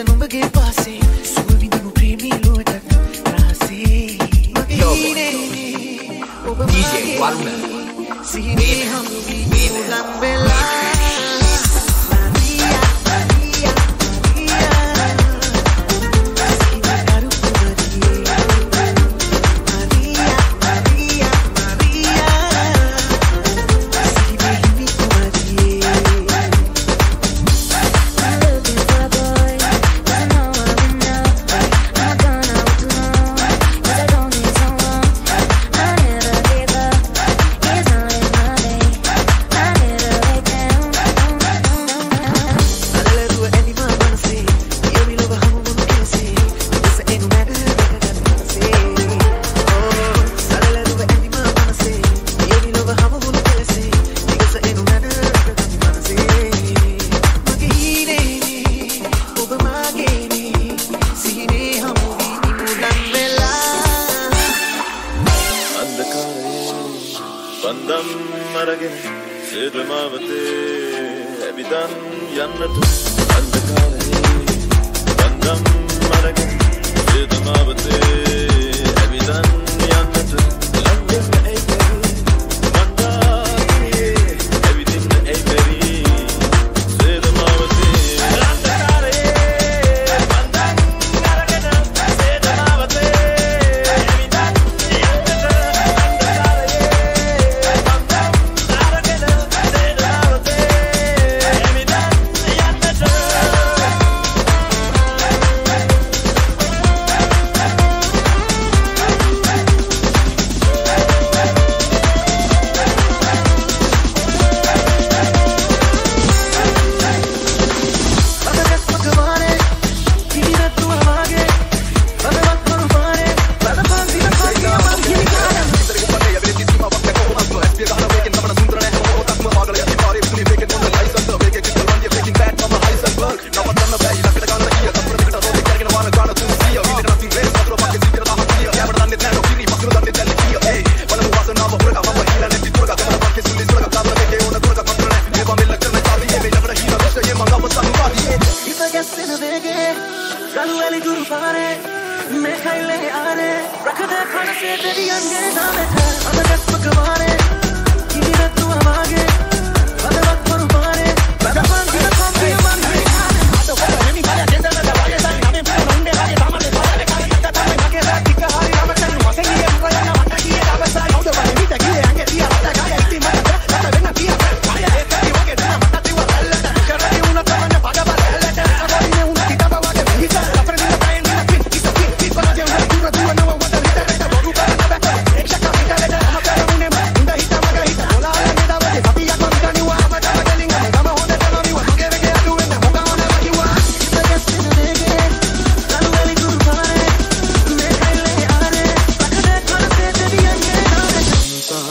නැත නුඹගේ පාසේ සුව විඳිමු ප්‍රේමී ලුවට රහසේ මගේ ඔබ DJ වරුණ. සිහිනේ හම් වී උලම් වෙලා.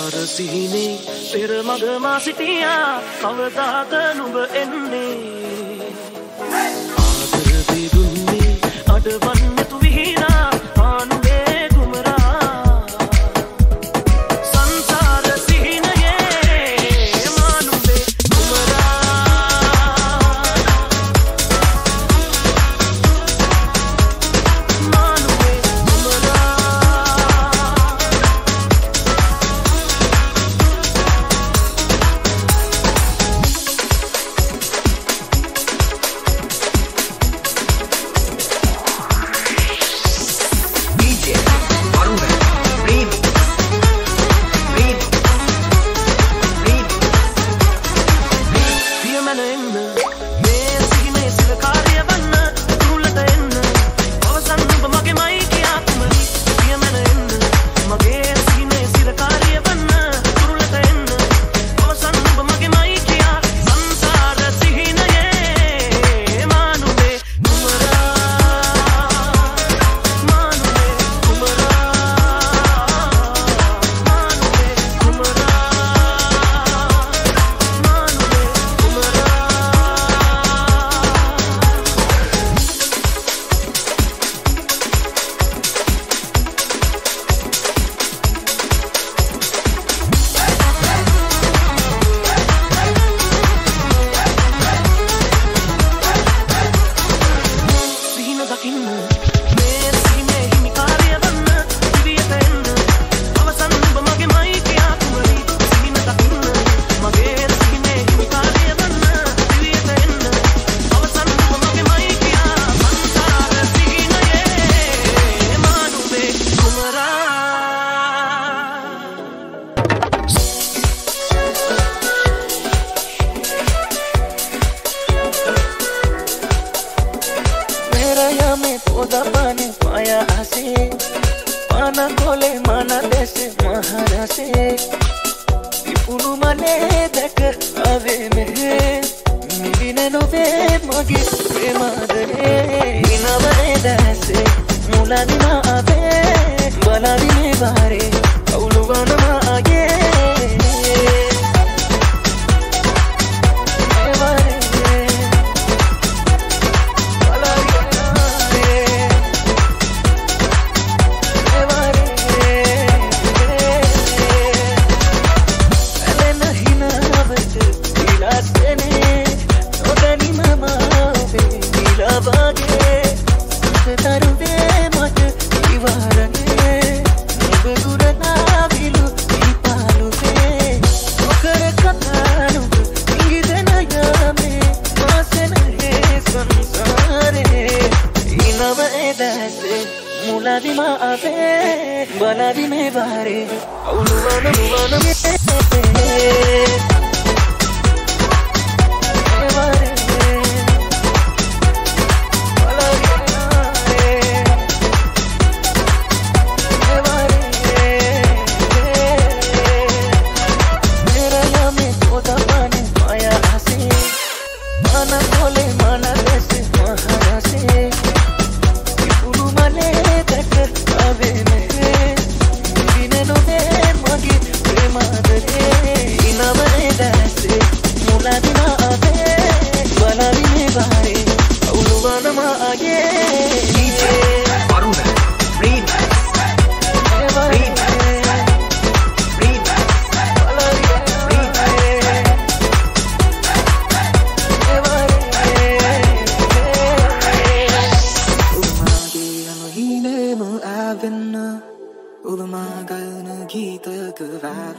අර සිහිනේ පෙර මගමා සිටියා කවදාද නුඹ එන්නේ? ආදර විදුන්නේ අඩවන්නතු විහිනා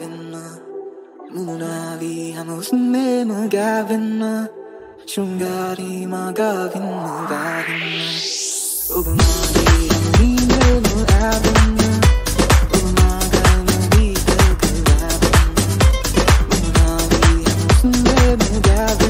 gavin munadi hamusne ma gavin shungari ma gavin gavin ubmadi hamine ma gavin Gavin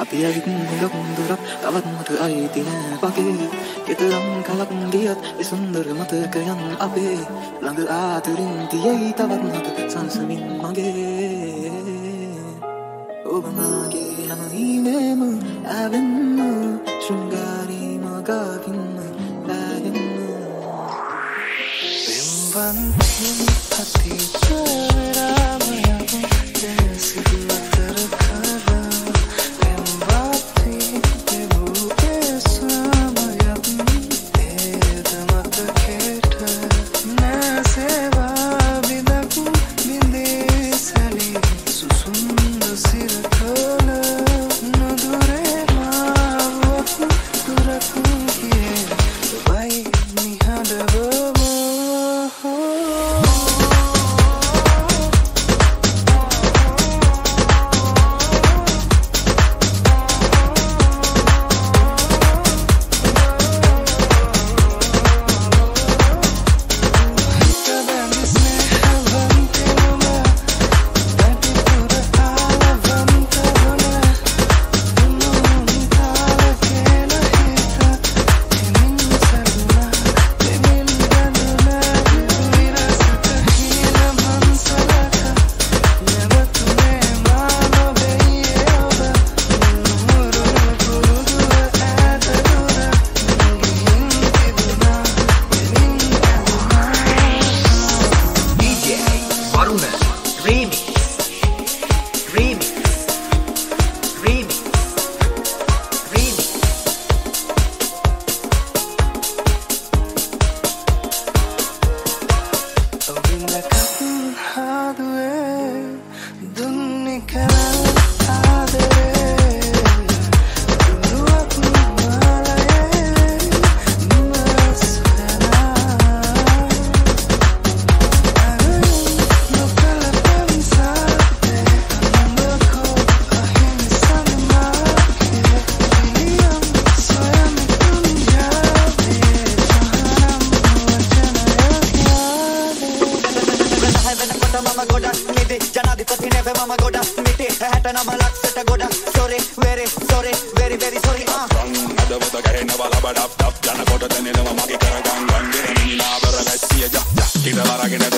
අපියවිත් ගොකුන්දරක් තවත්මට අයිතින පගේ කෙතරම් කලක් ගියත් විසුන්දර මතකයන් අපේ ළඟ ආතරින් තියයි තවත්මට සංසමින් මගේ ඔබමගේ හැමීමේම ඇවෙන්න ශෘංගාරීම ගාවින්න බැගෙන්න පෙම්වන් පතිචා y le dará